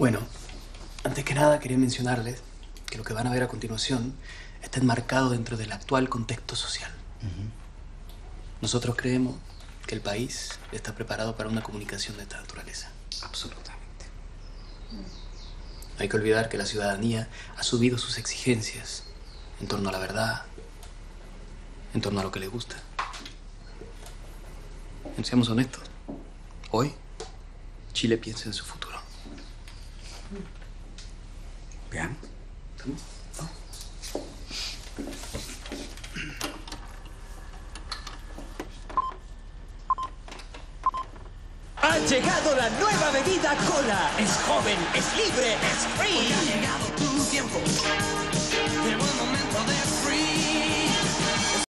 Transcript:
Bueno, antes que nada quería mencionarles que lo que van a ver a continuación está enmarcado dentro del actual contexto social. Nosotros creemos que el país está preparado para una comunicación de esta naturaleza. Absolutamente. No hay que olvidar que la ciudadanía ha subido sus exigencias en torno a la verdad, en torno a lo que le gusta. Seamos honestos. Hoy, Chile piensa en su futuro. Bien. Ha llegado la nueva bebida cola. Es joven, es libre, es free.